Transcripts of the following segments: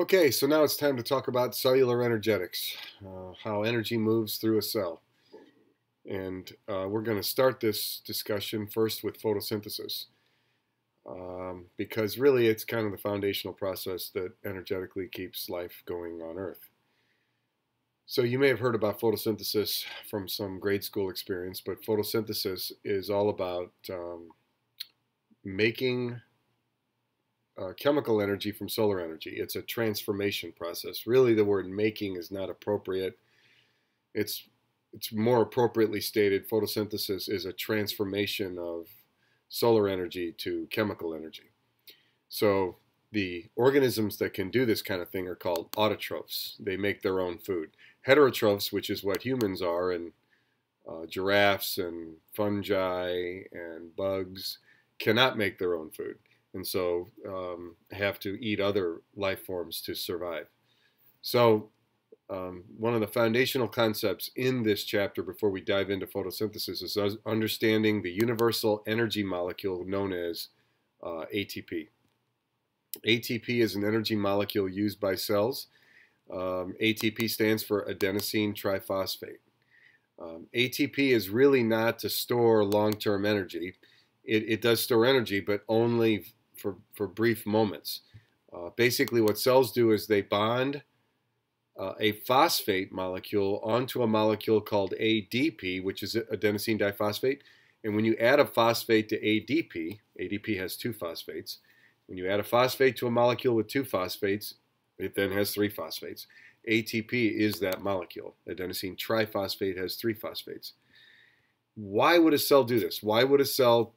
Okay, so now it's time to talk about cellular energetics, uh, how energy moves through a cell. And uh, we're going to start this discussion first with photosynthesis, um, because really it's kind of the foundational process that energetically keeps life going on Earth. So you may have heard about photosynthesis from some grade school experience, but photosynthesis is all about um, making uh, chemical energy from solar energy. It's a transformation process. Really, the word making is not appropriate. It's it's more appropriately stated. Photosynthesis is a transformation of solar energy to chemical energy. So the organisms that can do this kind of thing are called autotrophs. They make their own food. Heterotrophs, which is what humans are, and uh, giraffes and fungi and bugs, cannot make their own food and so um, have to eat other life forms to survive. So um, one of the foundational concepts in this chapter before we dive into photosynthesis is understanding the universal energy molecule known as uh, ATP. ATP is an energy molecule used by cells. Um, ATP stands for adenosine triphosphate. Um, ATP is really not to store long-term energy. It, it, does store energy, but only for, for brief moments. Uh, basically, what cells do is they bond uh, a phosphate molecule onto a molecule called ADP, which is adenosine diphosphate. And when you add a phosphate to ADP, ADP has two phosphates. When you add a phosphate to a molecule with two phosphates, it then has three phosphates. ATP is that molecule. Adenosine triphosphate has three phosphates. Why would a cell do this? Why would a cell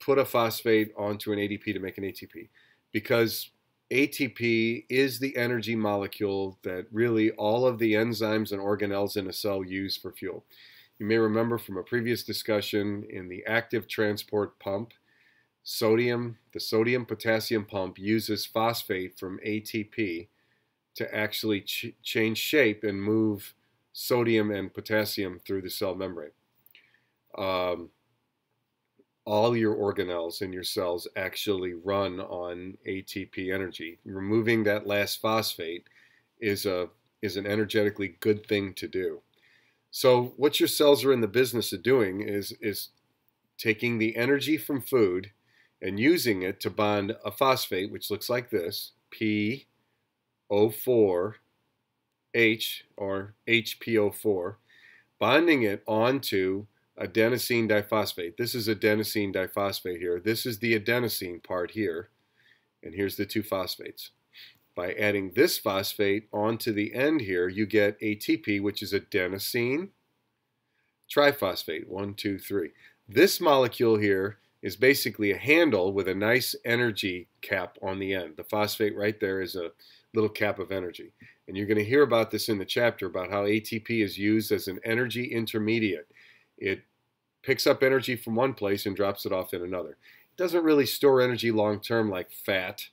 put a phosphate onto an ADP to make an ATP because ATP is the energy molecule that really all of the enzymes and organelles in a cell use for fuel. You may remember from a previous discussion in the active transport pump, sodium, the sodium potassium pump uses phosphate from ATP to actually ch change shape and move sodium and potassium through the cell membrane. Um, all your organelles in your cells actually run on ATP energy. Removing that last phosphate is a is an energetically good thing to do. So what your cells are in the business of doing is is taking the energy from food and using it to bond a phosphate which looks like this, PO4 H or HPO4, bonding it onto adenosine diphosphate. This is adenosine diphosphate here. This is the adenosine part here. And here's the two phosphates. By adding this phosphate onto the end here, you get ATP, which is adenosine triphosphate. One, two, three. This molecule here is basically a handle with a nice energy cap on the end. The phosphate right there is a little cap of energy. And you're going to hear about this in the chapter about how ATP is used as an energy intermediate. It picks up energy from one place and drops it off in another. It doesn't really store energy long term like fat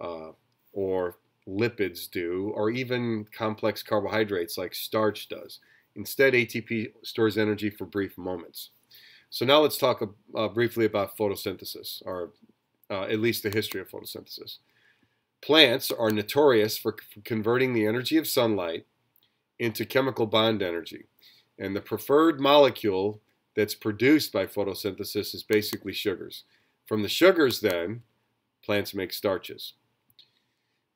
uh, or lipids do, or even complex carbohydrates like starch does. Instead, ATP stores energy for brief moments. So now let's talk uh, briefly about photosynthesis, or uh, at least the history of photosynthesis. Plants are notorious for converting the energy of sunlight into chemical bond energy. And the preferred molecule that's produced by photosynthesis is basically sugars. From the sugars, then, plants make starches.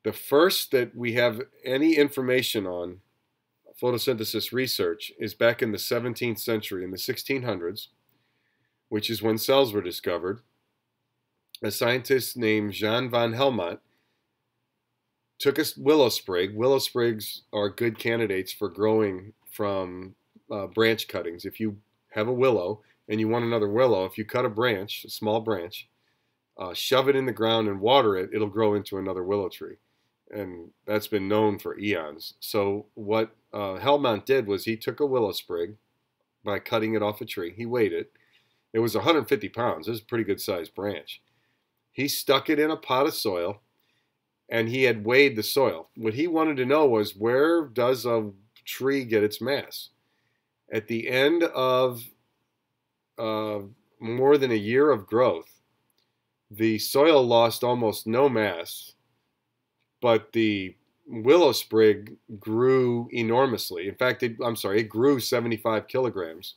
The first that we have any information on photosynthesis research is back in the 17th century, in the 1600s, which is when cells were discovered. A scientist named Jan van Helmont took a willow sprig. Willow sprigs are good candidates for growing from uh, branch cuttings. If you have a willow and you want another willow, if you cut a branch, a small branch, uh, shove it in the ground and water it, it'll grow into another willow tree. And that's been known for eons. So what uh, Helmont did was he took a willow sprig by cutting it off a tree. He weighed it. It was 150 pounds. It was a pretty good sized branch. He stuck it in a pot of soil and he had weighed the soil. What he wanted to know was where does a tree get its mass? At the end of uh, more than a year of growth, the soil lost almost no mass but the willow sprig grew enormously. In fact, it, I'm sorry, it grew 75 kilograms.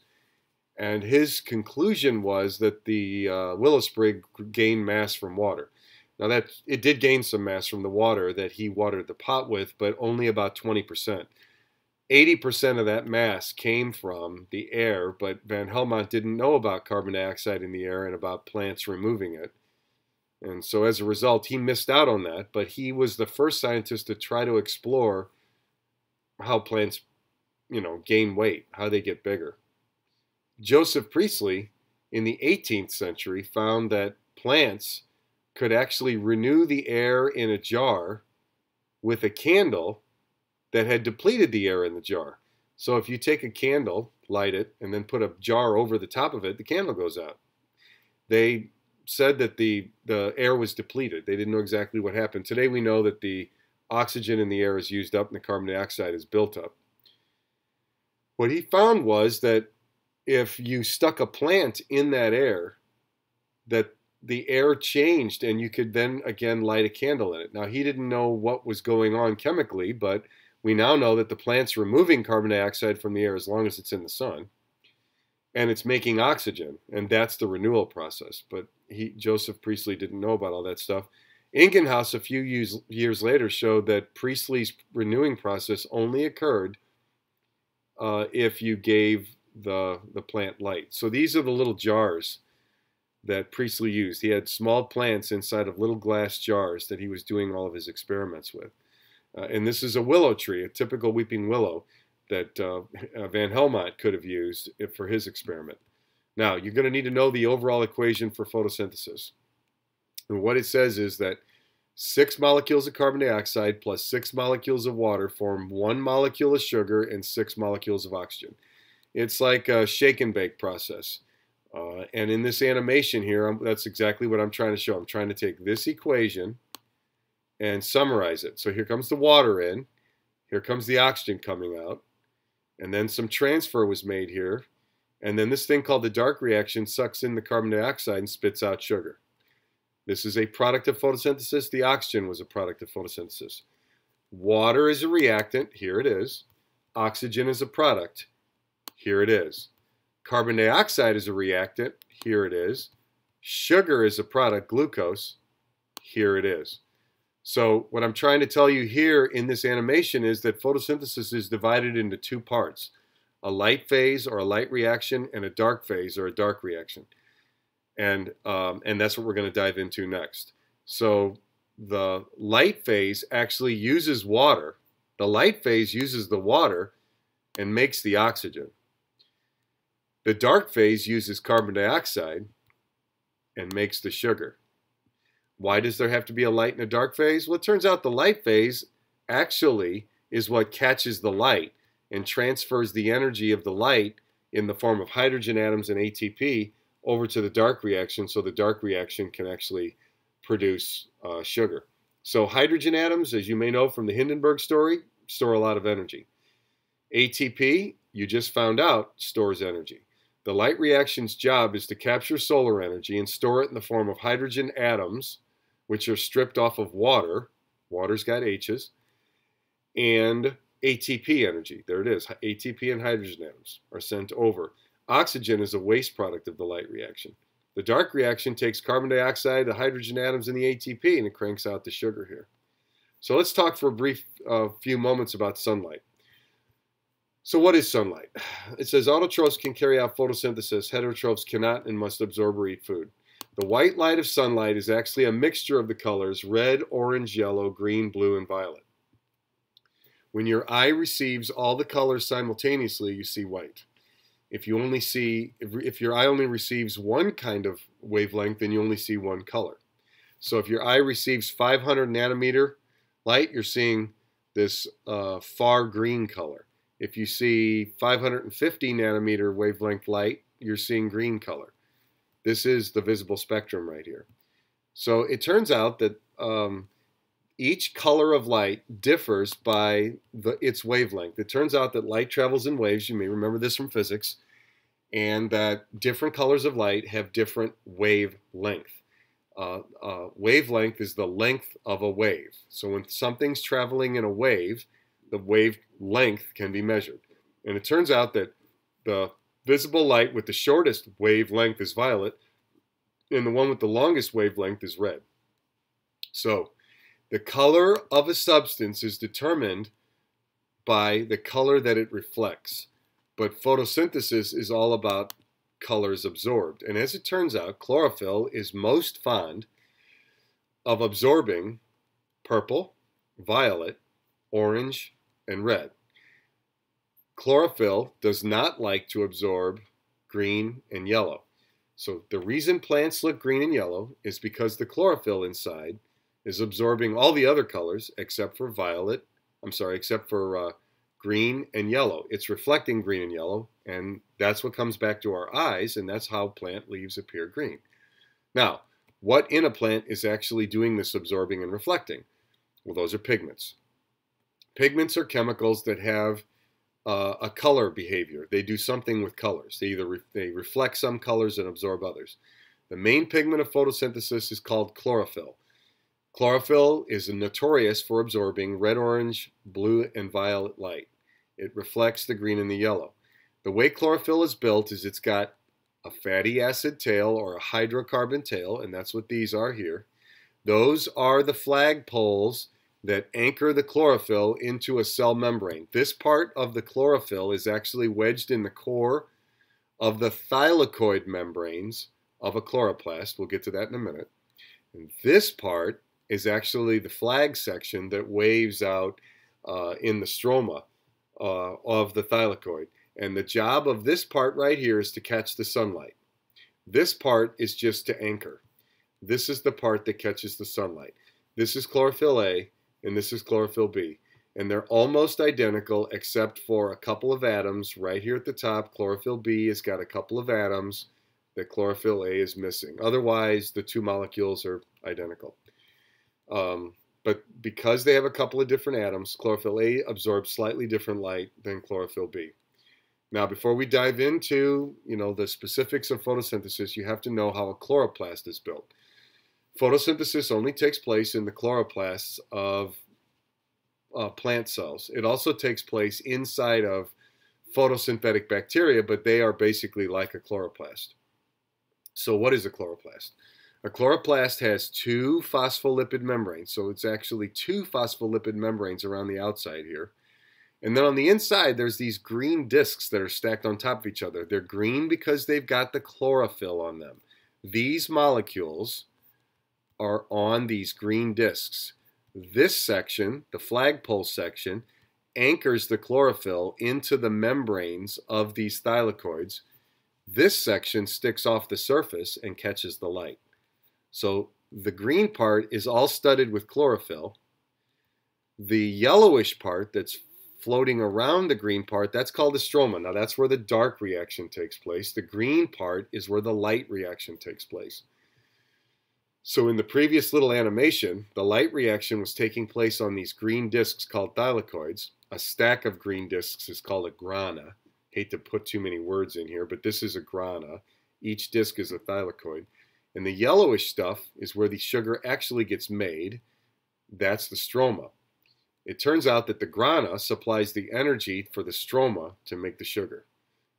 And his conclusion was that the uh, willow sprig gained mass from water. Now that it did gain some mass from the water that he watered the pot with, but only about 20%. 80% of that mass came from the air, but Van Helmont didn't know about carbon dioxide in the air and about plants removing it. And so as a result, he missed out on that, but he was the first scientist to try to explore how plants, you know, gain weight, how they get bigger. Joseph Priestley in the 18th century found that plants could actually renew the air in a jar with a candle that had depleted the air in the jar. So if you take a candle, light it, and then put a jar over the top of it, the candle goes out. They said that the, the air was depleted. They didn't know exactly what happened. Today we know that the oxygen in the air is used up and the carbon dioxide is built up. What he found was that if you stuck a plant in that air, that the air changed and you could then again light a candle in it. Now he didn't know what was going on chemically, but we now know that the plant's removing carbon dioxide from the air as long as it's in the sun, and it's making oxygen, and that's the renewal process. But he, Joseph Priestley didn't know about all that stuff. Ingenhousz, a few years, years later, showed that Priestley's renewing process only occurred uh, if you gave the, the plant light. So these are the little jars that Priestley used. He had small plants inside of little glass jars that he was doing all of his experiments with. Uh, and this is a willow tree, a typical weeping willow that uh, Van Helmont could have used for his experiment. Now, you're going to need to know the overall equation for photosynthesis. And what it says is that six molecules of carbon dioxide plus six molecules of water form one molecule of sugar and six molecules of oxygen. It's like a shake and bake process. Uh, and in this animation here, I'm, that's exactly what I'm trying to show. I'm trying to take this equation and summarize it. So here comes the water in, here comes the oxygen coming out, and then some transfer was made here, and then this thing called the dark reaction sucks in the carbon dioxide and spits out sugar. This is a product of photosynthesis. The oxygen was a product of photosynthesis. Water is a reactant. Here it is. Oxygen is a product. Here it is. Carbon dioxide is a reactant. Here it is. Sugar is a product, glucose. Here it is. So what I'm trying to tell you here in this animation is that photosynthesis is divided into two parts, a light phase or a light reaction and a dark phase or a dark reaction. And, um, and that's what we're going to dive into next. So the light phase actually uses water. The light phase uses the water and makes the oxygen. The dark phase uses carbon dioxide and makes the sugar. Why does there have to be a light and a dark phase? Well, it turns out the light phase actually is what catches the light and transfers the energy of the light in the form of hydrogen atoms and ATP over to the dark reaction so the dark reaction can actually produce uh, sugar. So hydrogen atoms, as you may know from the Hindenburg story, store a lot of energy. ATP, you just found out, stores energy. The light reaction's job is to capture solar energy and store it in the form of hydrogen atoms which are stripped off of water. Water's got H's. And ATP energy. There it is. ATP and hydrogen atoms are sent over. Oxygen is a waste product of the light reaction. The dark reaction takes carbon dioxide, the hydrogen atoms, and the ATP, and it cranks out the sugar here. So let's talk for a brief uh, few moments about sunlight. So what is sunlight? It says autotrophs can carry out photosynthesis, heterotrophs cannot and must absorb or eat food. The white light of sunlight is actually a mixture of the colors red, orange, yellow, green, blue, and violet. When your eye receives all the colors simultaneously, you see white. If you only see, if, your eye only receives one kind of wavelength, then you only see one color. So if your eye receives 500 nanometer light, you're seeing this uh, far green color. If you see 550 nanometer wavelength light, you're seeing green color. This is the visible spectrum right here. So it turns out that um, each color of light differs by the, its wavelength. It turns out that light travels in waves. You may remember this from physics. And that different colors of light have different wavelength. uh, uh, wavelength is the length of a wave. So when something's traveling in a wave, the wave length can be measured. And it turns out that the visible light with the shortest wavelength is violet, and the one with the longest wavelength is red. So the color of a substance is determined by the color that it reflects. But photosynthesis is all about colors absorbed. And as it turns out, chlorophyll is most fond of absorbing purple, violet, orange, and red. Chlorophyll does not like to absorb green and yellow. So the reason plants look green and yellow is because the chlorophyll inside is absorbing all the other colors except for violet, I'm sorry, except for uh, green and yellow. It's reflecting green and yellow, and that's what comes back to our eyes, and that's how plant leaves appear green. Now, what in a plant is actually doing this absorbing and reflecting? Well, those are pigments. Pigments are chemicals that have uh, a color behavior. They do something with colors. They either re they reflect some colors and absorb others. The main pigment of photosynthesis is called chlorophyll. Chlorophyll is notorious for absorbing red, orange, blue, and violet light. It reflects the green and the yellow. The way chlorophyll is built is it's got a fatty acid tail or a hydrocarbon tail, and that's what these are here. Those are the flagpoles that anchor the chlorophyll into a cell membrane. This part of the chlorophyll is actually wedged in the core of the thylakoid membranes of a chloroplast. We'll get to that in a minute. And this part is actually the flag section that waves out uh, in the stroma uh, of the thylakoid. And the job of this part right here is to catch the sunlight. This part is just to anchor. This is the part that catches the sunlight. This is chlorophyll A, and this is chlorophyll B. And they're almost identical except for a couple of atoms right here at the top. Chlorophyll B has got a couple of atoms that chlorophyll A is missing. Otherwise, the two molecules are identical. Um, but because they have a couple of different atoms, chlorophyll A absorbs slightly different light than chlorophyll B. Now, before we dive into you know the specifics of photosynthesis, you have to know how a chloroplast is built. Photosynthesis only takes place in the chloroplasts of uh, plant cells. It also takes place inside of photosynthetic bacteria, but they are basically like a chloroplast. So, what is a chloroplast? A chloroplast has two phospholipid membranes, so it's actually two phospholipid membranes around the outside here. And then on the inside, there's these green discs that are stacked on top of each other. They're green because they've got the chlorophyll on them. These molecules are on these green discs. This section, the flagpole section, anchors the chlorophyll into the membranes of these thylakoids. This section sticks off the surface and catches the light. So the green part is all studded with chlorophyll. The yellowish part that's floating around the green part, that's called the stroma. Now that's where the dark reaction takes place. The green part is where the light reaction takes place. So in the previous little animation, the light reaction was taking place on these green discs called thylakoids. A stack of green discs is called a grana. Hate to put too many words in here, but this is a grana. Each disc is a thylakoid. And the yellowish stuff is where the sugar actually gets made. That's the stroma. It turns out that the grana supplies the energy for the stroma to make the sugar.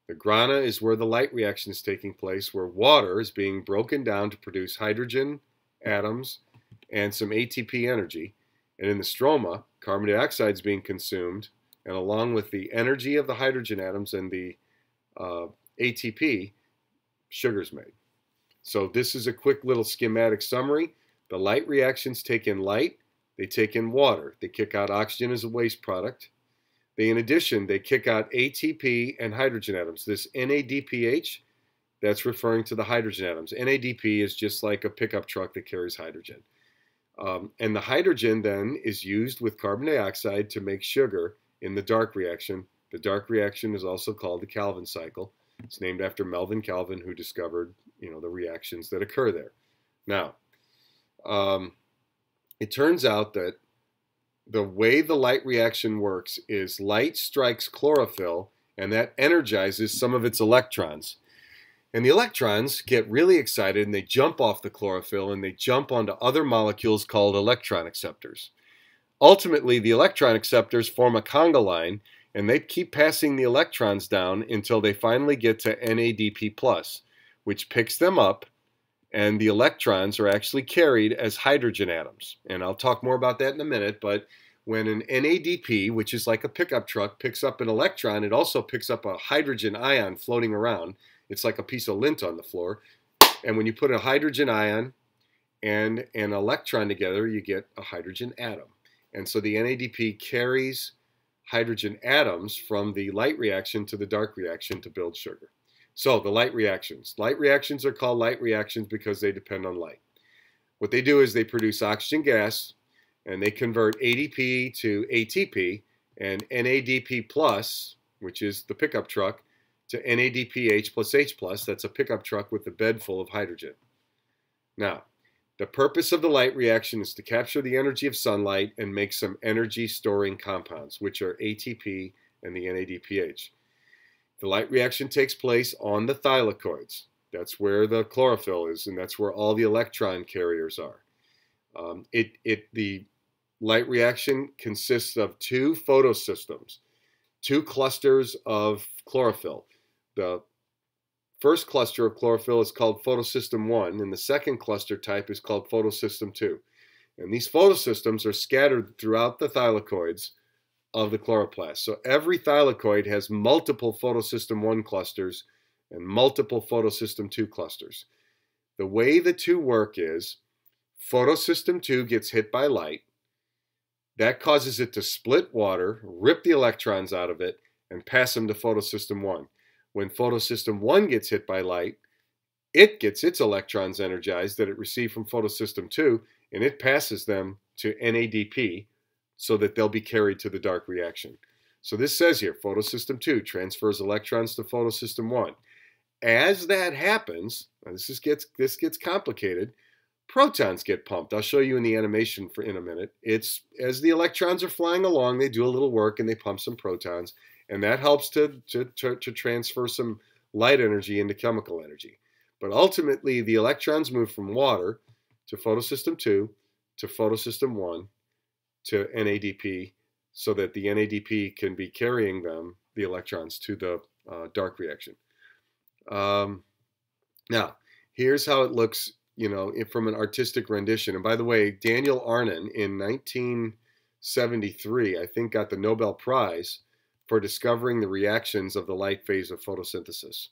The grana is where the light reaction is taking place, where water is being broken down to produce hydrogen atoms and some ATP energy. And in the stroma, carbon dioxide is being consumed, and along with the energy of the hydrogen atoms and the uh, ATP, sugar is made. So this is a quick little schematic summary. The light reactions take in light, they take in water. They kick out oxygen as a waste product. They, in addition, they kick out ATP and hydrogen atoms. This NADPH, that's referring to the hydrogen atoms. NADP is just like a pickup truck that carries hydrogen. Um, and the hydrogen then is used with carbon dioxide to make sugar in the dark reaction. The dark reaction is also called the Calvin cycle. It's named after Melvin Calvin, who discovered you know the reactions that occur there. Now, um, it turns out that the way the light reaction works is light strikes chlorophyll and that energizes some of its electrons. And the electrons get really excited and they jump off the chlorophyll and they jump onto other molecules called electron acceptors. Ultimately, the electron acceptors form a conga line and they keep passing the electrons down until they finally get to NADP+, which picks them up and the electrons are actually carried as hydrogen atoms. And I'll talk more about that in a minute, but when an NADP, which is like a pickup truck, picks up an electron, it also picks up a hydrogen ion floating around. It's like a piece of lint on the floor. And when you put a hydrogen ion and an electron together, you get a hydrogen atom. And so the NADP carries hydrogen atoms from the light reaction to the dark reaction to build sugar. So the light reactions. Light reactions are called light reactions because they depend on light. What they do is they produce oxygen gas and they convert ADP to ATP and NADP plus, which is the pickup truck, to NADPH plus H plus. That's a pickup truck with a bed full of hydrogen. Now, the purpose of the light reaction is to capture the energy of sunlight and make some energy storing compounds, which are ATP and the NADPH. The light reaction takes place on the thylakoids. That's where the chlorophyll is, and that's where all the electron carriers are. Um, it, it, the light reaction consists of two photosystems, two clusters of chlorophyll. The first cluster of chlorophyll is called photosystem 1, and the second cluster type is called photosystem 2. And these photosystems are scattered throughout the thylakoids of the chloroplast. So every thylakoid has multiple photosystem 1 clusters and multiple photosystem 2 clusters. The way the two work is photosystem 2 gets hit by light. That causes it to split water, rip the electrons out of it, and pass them to photosystem 1. When photosystem 1 gets hit by light, it gets its electrons energized that it received from photosystem 2, and it passes them to NADP, so that they'll be carried to the dark reaction. So this says here, photosystem 2 transfers electrons to photosystem 1. As that happens, this is, gets this gets complicated, protons get pumped. I'll show you in the animation for in a minute. It's as the electrons are flying along, they do a little work and they pump some protons, and that helps to, to, to, to transfer some light energy into chemical energy. But ultimately, the electrons move from water to photosystem 2 to photosystem 1 to NADP so that the NADP can be carrying them, the electrons, to the uh, dark reaction. Um, now, here's how it looks, you know, from an artistic rendition. And by the way, Daniel Arnon in 1973, I think, got the Nobel Prize for discovering the reactions of the light phase of photosynthesis.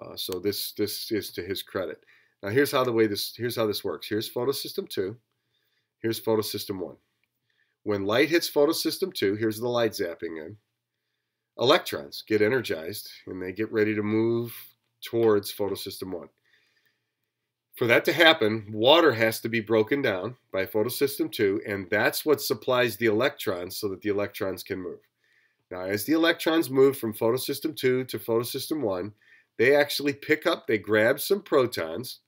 Uh, so this this is to his credit. Now here's how the way this here's how this works. Here's photosystem two. Here's photosystem one. When light hits photosystem 2, here's the light zapping in, electrons get energized and they get ready to move towards photosystem 1. For that to happen, water has to be broken down by photosystem 2, and that's what supplies the electrons so that the electrons can move. Now, as the electrons move from photosystem 2 to photosystem 1, they actually pick up, they grab some protons,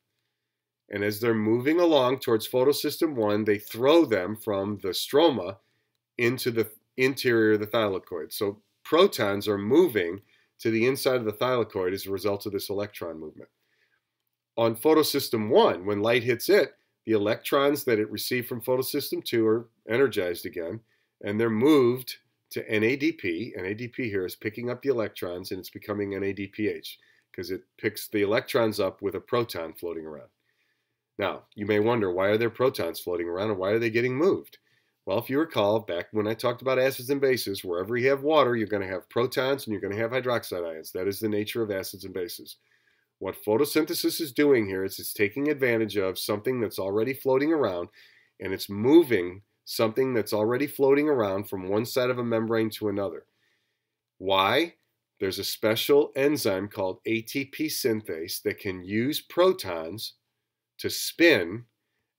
and as they're moving along towards photosystem 1, they throw them from the stroma into the interior of the thylakoid. So protons are moving to the inside of the thylakoid as a result of this electron movement. On photosystem 1, when light hits it, the electrons that it received from photosystem 2 are energized again, and they're moved to NADP. NADP here is picking up the electrons, and it's becoming NADPH because it picks the electrons up with a proton floating around. Now, you may wonder why are there protons floating around and why are they getting moved? Well, if you recall, back when I talked about acids and bases, wherever you have water, you're going to have protons and you're going to have hydroxide ions. That is the nature of acids and bases. What photosynthesis is doing here is it's taking advantage of something that's already floating around and it's moving something that's already floating around from one side of a membrane to another. Why? There's a special enzyme called ATP synthase that can use protons to spin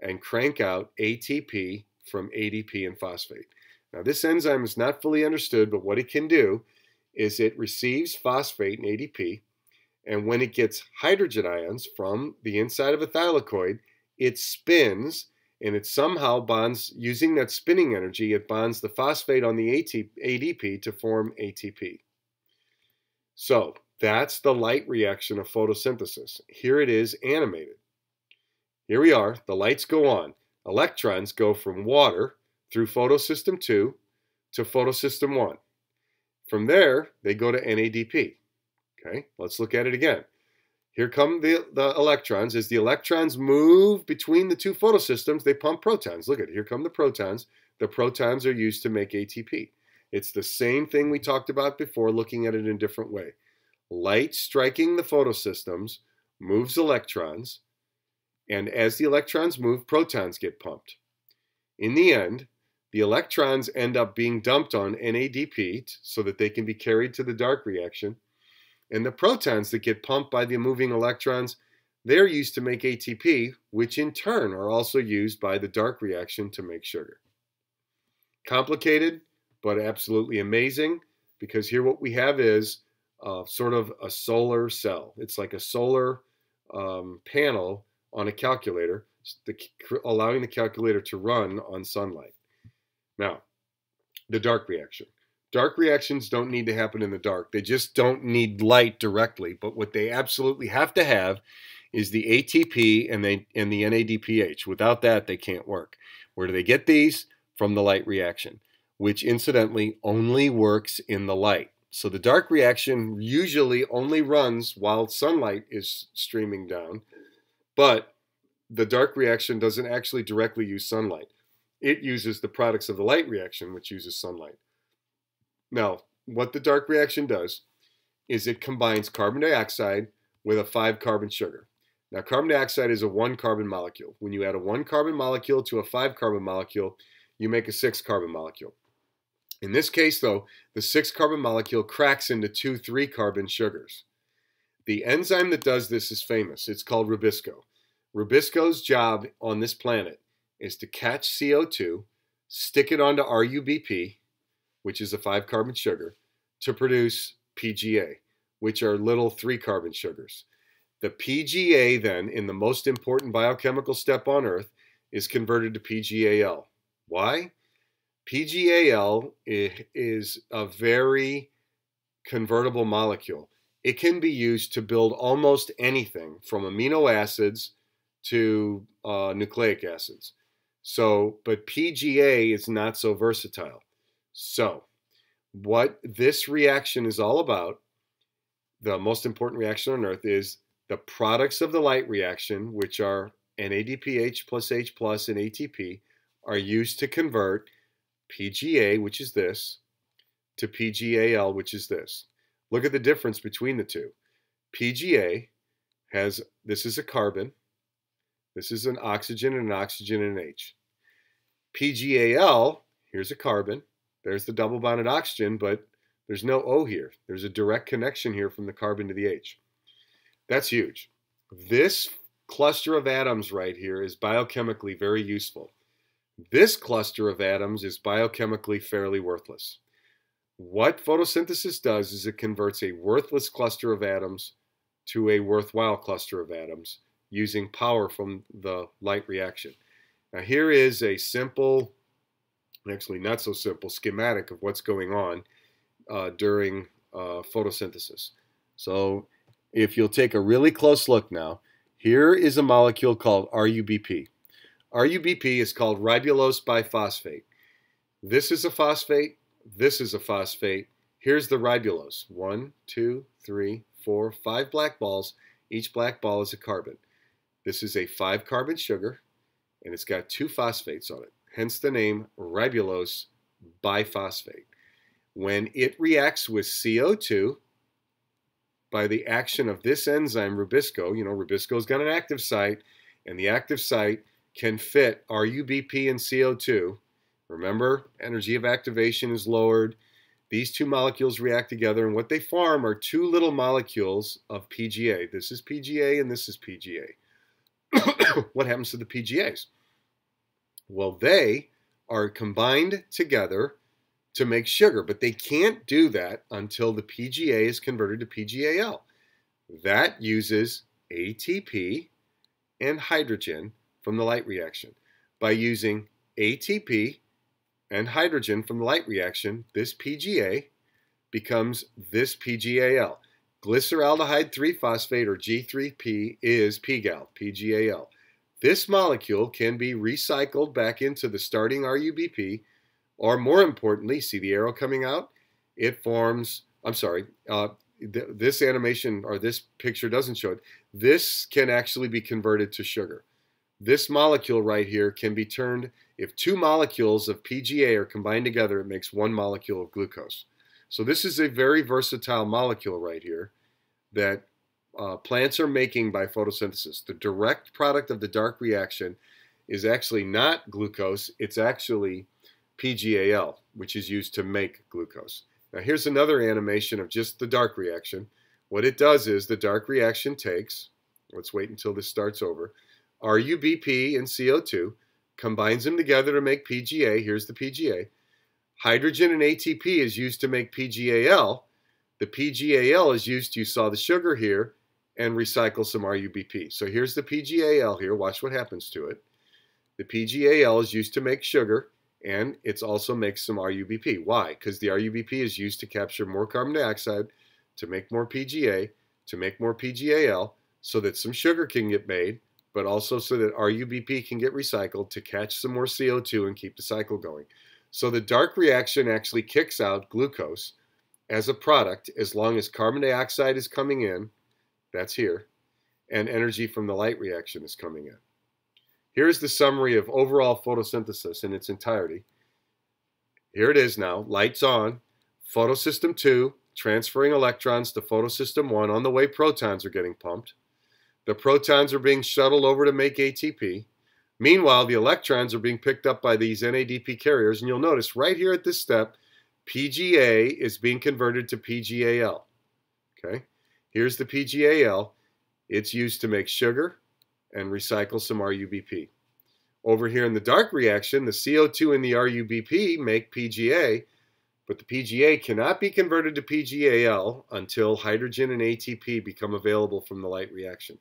and crank out ATP from ADP and phosphate. Now, this enzyme is not fully understood, but what it can do is it receives phosphate and ADP, and when it gets hydrogen ions from the inside of a thylakoid, it spins and it somehow bonds, using that spinning energy, it bonds the phosphate on the ADP to form ATP. So That's the light reaction of photosynthesis. Here it is animated. Here we are. The lights go on. Electrons go from water through photosystem 2 to photosystem 1. From there, they go to NADP. Okay, let's look at it again. Here come the, the electrons. As the electrons move between the two photosystems, they pump protons. Look at it. Here come the protons. The protons are used to make ATP. It's the same thing we talked about before, looking at it in a different way. Light striking the photosystems moves electrons, and as the electrons move, protons get pumped. In the end, the electrons end up being dumped on NADP so that they can be carried to the dark reaction. And the protons that get pumped by the moving electrons, they're used to make ATP, which in turn are also used by the dark reaction to make sugar. Complicated, but absolutely amazing because here what we have is uh, sort of a solar cell. It's like a solar um, panel on a calculator, the, allowing the calculator to run on sunlight. Now, the dark reaction. Dark reactions don't need to happen in the dark. They just don't need light directly. But what they absolutely have to have is the ATP and, they, and the NADPH. Without that, they can't work. Where do they get these? From the light reaction, which incidentally only works in the light. So the dark reaction usually only runs while sunlight is streaming down, but the dark reaction doesn't actually directly use sunlight. It uses the products of the light reaction, which uses sunlight. Now, what the dark reaction does is it combines carbon dioxide with a five carbon sugar. Now, carbon dioxide is a one carbon molecule. When you add a one carbon molecule to a five carbon molecule, you make a six carbon molecule. In this case, though, the six carbon molecule cracks into two three carbon sugars. The enzyme that does this is famous. It's called Rubisco. Rubisco's job on this planet is to catch CO2, stick it onto RUBP, which is a five carbon sugar, to produce PGA, which are little three carbon sugars. The PGA, then, in the most important biochemical step on Earth, is converted to PGAL. Why? PGAL is a very convertible molecule. It can be used to build almost anything from amino acids to uh, nucleic acids. So, but PGA is not so versatile. So, what this reaction is all about, the most important reaction on Earth, is the products of the light reaction, which are NADPH plus H plus and ATP, are used to convert PGA, which is this, to PGAL, which is this. Look at the difference between the two. PGA has, this is a carbon, this is an oxygen and an oxygen and an H. PGAL, here's a carbon, there's the double bonded oxygen, but there's no O here. There's a direct connection here from the carbon to the H. That's huge. This cluster of atoms right here is biochemically very useful. This cluster of atoms is biochemically fairly worthless. What photosynthesis does is it converts a worthless cluster of atoms to a worthwhile cluster of atoms using power from the light reaction. Now here is a simple, actually not so simple, schematic of what's going on uh, during uh, photosynthesis. So if you'll take a really close look now, here is a molecule called RUBP. RUBP is called ribulose biphosphate. This is a phosphate. This is a phosphate. Here's the ribulose. One, two, three, four, five black balls. Each black ball is a carbon. This is a five carbon sugar, and it's got two phosphates on it, hence the name ribulose biphosphate. When it reacts with CO2 by the action of this enzyme, Rubisco, you know, Rubisco's got an active site, and the active site can fit RUBP and CO2. Remember, energy of activation is lowered. These two molecules react together, and what they form are two little molecules of PGA. This is PGA and this is PGA. what happens to the PGAs? Well, they are combined together to make sugar, but they can't do that until the PGA is converted to PGAL. That uses ATP and hydrogen from the light reaction. By using ATP and hydrogen from the light reaction, this PGA becomes this PGAL. Glyceraldehyde 3-phosphate, or G3P, is PGAL, PGAL. This molecule can be recycled back into the starting RUBP, or more importantly, see the arrow coming out? It forms, I'm sorry, uh, th this animation or this picture doesn't show it. This can actually be converted to sugar. This molecule right here can be turned, if two molecules of PGA are combined together, it makes one molecule of glucose. So this is a very versatile molecule right here that uh, plants are making by photosynthesis. The direct product of the dark reaction is actually not glucose, it's actually PGAL, which is used to make glucose. Now here's another animation of just the dark reaction. What it does is the dark reaction takes, let's wait until this starts over, RUBP and CO2, combines them together to make PGA. Here's the PGA. Hydrogen and ATP is used to make PGAL. The PGAL is used, you saw the sugar here, and recycle some RUBP. So here's the PGAL here. Watch what happens to it. The PGAL is used to make sugar, and it also makes some RUBP. Why? Because the RUBP is used to capture more carbon dioxide, to make more PGA, to make more PGAL, so that some sugar can get made, but also so that RUBP can get recycled to catch some more CO2 and keep the cycle going. So the dark reaction actually kicks out glucose as a product as long as carbon dioxide is coming in, that's here, and energy from the light reaction is coming in. Here's the summary of overall photosynthesis in its entirety. Here it is now, lights on, photosystem 2, transferring electrons to photosystem 1. On the way, protons are getting pumped. The protons are being shuttled over to make ATP. Meanwhile, the electrons are being picked up by these NADP carriers, and you'll notice right here at this step, PGA is being converted to PGAL. Okay, here's the PGAL. It's used to make sugar, and recycle some RUBP. Over here in the dark reaction, the CO2 and the RUBP make PGA, but the PGA cannot be converted to PGAL until hydrogen and ATP become available from the light reaction.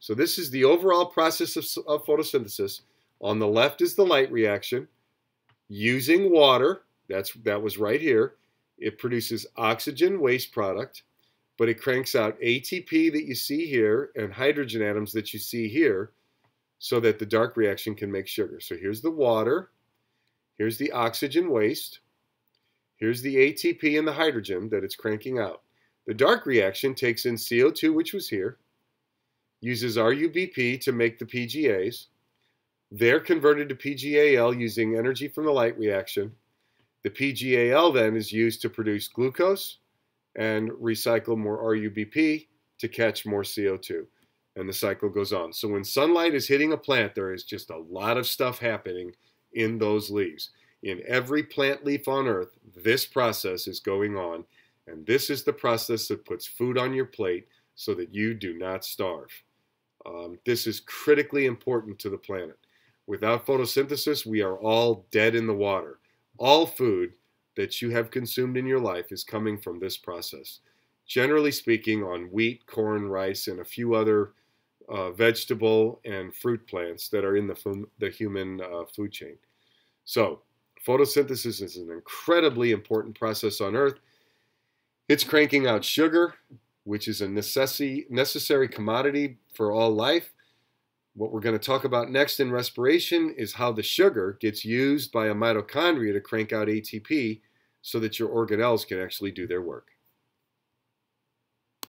So this is the overall process of, of photosynthesis. On the left is the light reaction. Using water, that's that was right here, it produces oxygen waste product but it cranks out ATP that you see here and hydrogen atoms that you see here so that the dark reaction can make sugar. So here's the water, here's the oxygen waste, here's the ATP and the hydrogen that it's cranking out. The dark reaction takes in CO2, which was here, uses RUBP to make the PGAs. They're converted to PGAL using energy from the light reaction. The PGAL then is used to produce glucose, and recycle more RUBP to catch more CO2. And the cycle goes on. So when sunlight is hitting a plant, there is just a lot of stuff happening in those leaves. In every plant leaf on earth, this process is going on. And this is the process that puts food on your plate so that you do not starve. Um, this is critically important to the planet. Without photosynthesis, we are all dead in the water. All food that you have consumed in your life is coming from this process. Generally speaking, on wheat, corn, rice, and a few other uh, vegetable and fruit plants that are in the, the human uh, food chain. So, photosynthesis is an incredibly important process on Earth. It's cranking out sugar, which is a necessary commodity for all life. What we're going to talk about next in respiration is how the sugar gets used by a mitochondria to crank out ATP so that your organelles can actually do their work.